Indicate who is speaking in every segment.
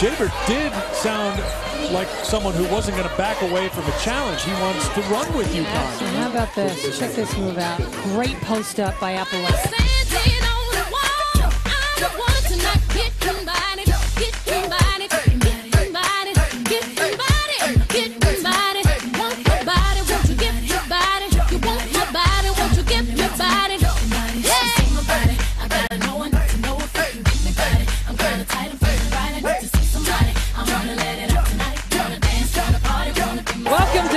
Speaker 1: did sound like someone who wasn't going to back away from a challenge. He wants to run with you, UConn.
Speaker 2: How about this? Check this move out. Great post up by Appalachia.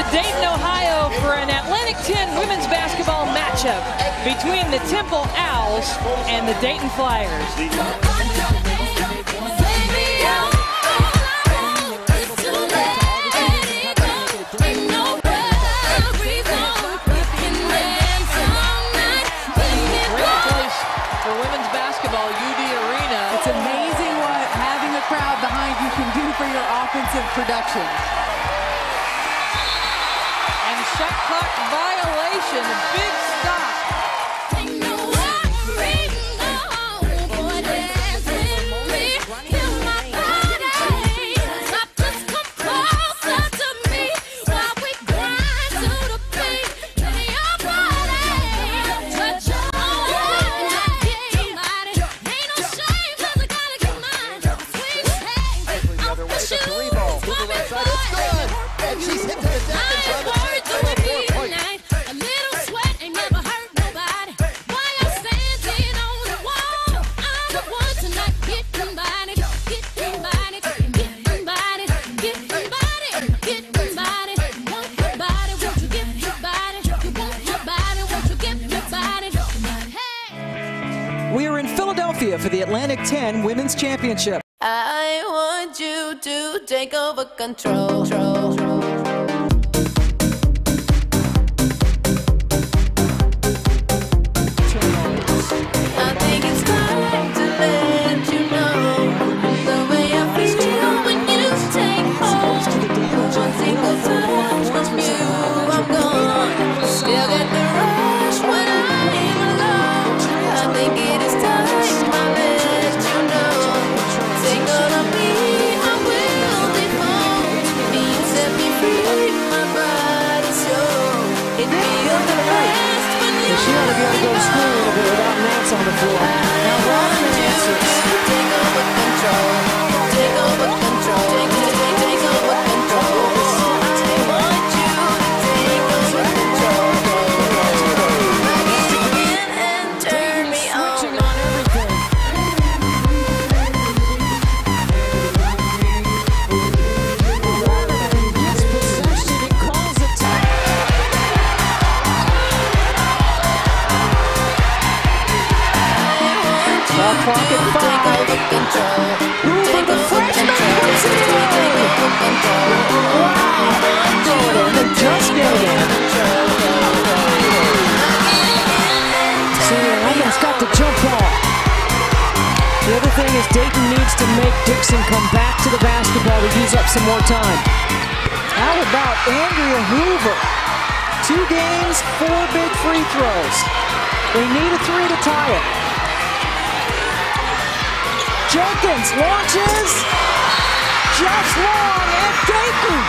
Speaker 3: To
Speaker 4: Dayton, Ohio for an Atlantic 10 women's basketball matchup between the Temple Owls and the Dayton Flyers. Great place for women's basketball, UD Arena.
Speaker 5: It's amazing what having a crowd behind you can do for your offensive production.
Speaker 4: Shot clock violation, big stop.
Speaker 6: Philadelphia for the Atlantic 10 Women's Championship.
Speaker 3: I want you to take over control. I
Speaker 6: She ought to be able to go to school a little bit without gnats on the floor. Now,
Speaker 3: control.
Speaker 6: Dayton needs to make Dixon come back to the basketball to use up some more time. How about Andrea Hoover? Two games, four big free throws. They need a three to tie it. Jenkins launches. Just long, and Dayton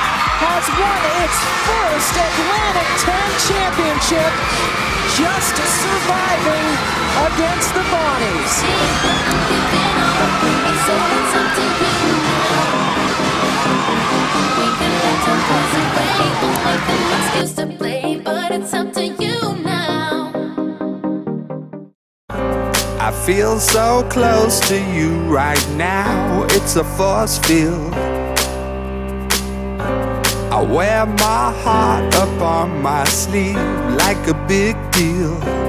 Speaker 6: has won its first Atlantic 10 championship, just surviving against the Bonnies.
Speaker 7: I feel so close to you right now, it's a force field. I wear my heart up on my sleeve like a big deal.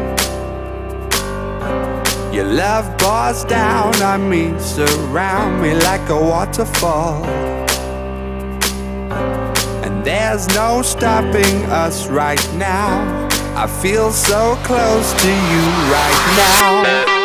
Speaker 7: Your love pours down on me, surround me like a waterfall. And there's no stopping us right now. I feel so close to you right now.